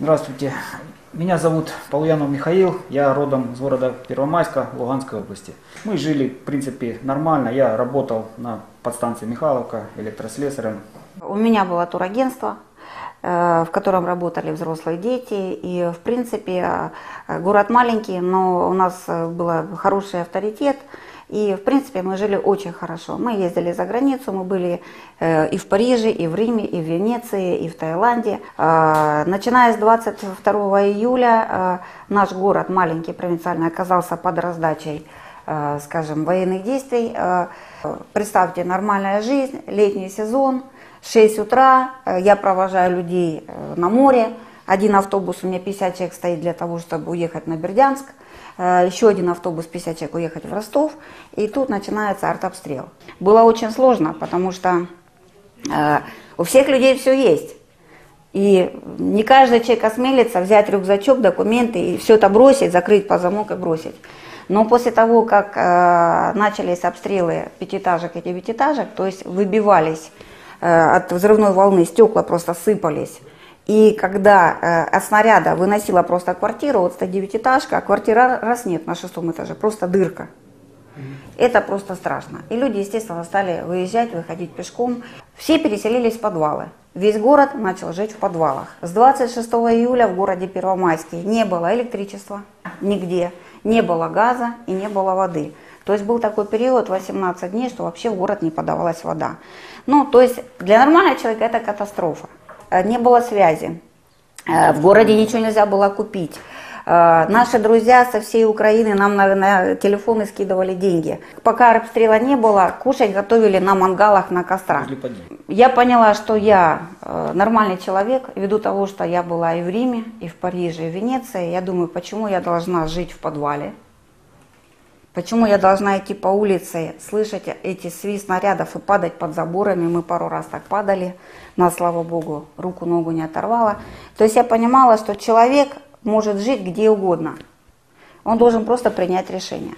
Здравствуйте. Меня зовут Полуянов Михаил, я родом из города Первомайска Луганской области. Мы жили, в принципе, нормально. Я работал на подстанции Михайловка электрослесарем. У меня было турагентство, э, в котором работали взрослые дети. И, в принципе, э, город маленький, но у нас э, был хороший авторитет. И, в принципе, мы жили очень хорошо. Мы ездили за границу, мы были э, и в Париже, и в Риме, и в Венеции, и в Таиланде. Э, начиная с 22 июля э, наш город, маленький, провинциальный, оказался под раздачей, э, скажем, военных действий. Представьте, нормальная жизнь, летний сезон, 6 утра, э, я провожаю людей э, на море, один автобус, у меня 50 человек стоит для того, чтобы уехать на Бердянск. Э, еще один автобус 50 человек уехать в Ростов, и тут начинается артобстрел. Было очень сложно, потому что э, у всех людей все есть. И не каждый человек осмелится взять рюкзачок, документы и все это бросить, закрыть по замок и бросить. Но после того, как э, начались обстрелы пятиэтажек и девятиэтажек, то есть выбивались э, от взрывной волны, стекла просто сыпались, и когда э, от снаряда выносила просто квартиру, вот стоит девятиэтажка, а квартира раз нет на шестом этаже, просто дырка. Это просто страшно. И люди, естественно, стали выезжать, выходить пешком. Все переселились в подвалы. Весь город начал жить в подвалах. С 26 июля в городе Первомайске не было электричества нигде, не было газа и не было воды. То есть был такой период 18 дней, что вообще в город не подавалась вода. Ну, то есть для нормального человека это катастрофа. Э, не было связи. Э, в городе ничего нельзя было купить. Э, наши друзья со всей Украины нам на, на телефоны скидывали деньги. Пока обстрела не было, кушать готовили на мангалах, на кострах. Я поняла, что я нормальный человек, ввиду того, что я была и в Риме, и в Париже, и в Венеции. Я думаю, почему я должна жить в подвале? Почему я должна идти по улице, слышать эти свист снарядов и падать под заборами? Мы пару раз так падали, но, слава богу, руку-ногу не оторвала. То есть я понимала, что человек может жить где угодно. Он должен просто принять решение.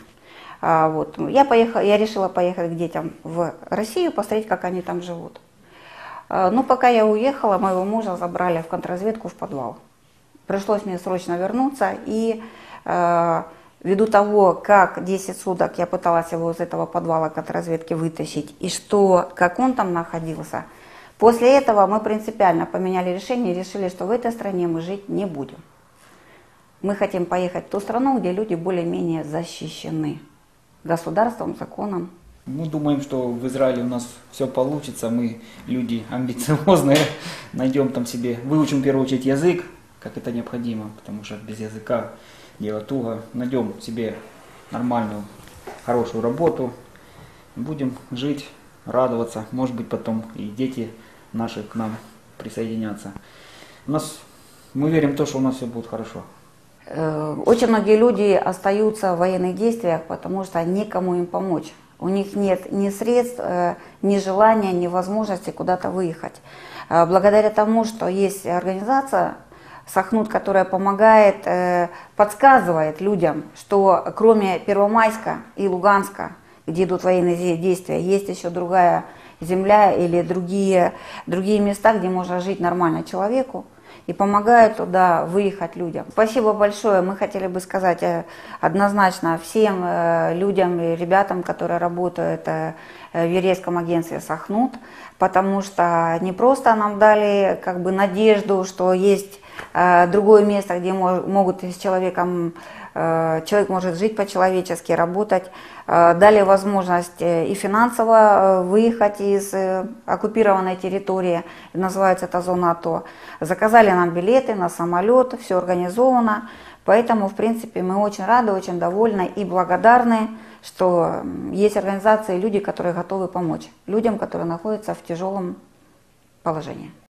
А, вот. я, поехала, я решила поехать к детям в Россию, посмотреть, как они там живут. А, ну, пока я уехала, моего мужа забрали в контрразведку в подвал. Пришлось мне срочно вернуться и... А, Ввиду того, как 10 суток я пыталась его из этого подвала контрразведки вытащить, и что, как он там находился, после этого мы принципиально поменяли решение и решили, что в этой стране мы жить не будем. Мы хотим поехать в ту страну, где люди более-менее защищены государством, законом. Мы думаем, что в Израиле у нас все получится, мы люди амбициозные, найдем там себе, выучим в первую очередь язык, как это необходимо, потому что без языка дело туго. Найдем себе нормальную, хорошую работу, будем жить, радоваться. Может быть потом и дети наши к нам присоединятся. У нас, мы верим в то, что у нас все будет хорошо. Э, очень многие люди остаются в военных действиях, потому что некому им помочь. У них нет ни средств, э, ни желания, ни возможности куда-то выехать. Э, благодаря тому, что есть организация Сахнут, которая помогает, э, подсказывает людям, что кроме Первомайска и Луганска, где идут военные действия, есть еще другая земля или другие, другие места, где можно жить нормально человеку и помогают туда выехать людям. Спасибо большое. Мы хотели бы сказать э, однозначно всем э, людям и ребятам, которые работают в еврейском агентстве «Сахнут», потому что не просто нам дали как бы надежду, что есть другое место, где могут с человеком, э, человек может жить по-человечески, работать. Э, дали возможность и финансово выехать из оккупированной территории, называется это зона АТО. Заказали нам билеты на самолет, все организовано. Поэтому, в принципе, мы очень рады, очень довольны и благодарны, что есть организации, люди, которые готовы помочь людям, которые находятся в тяжелом положении.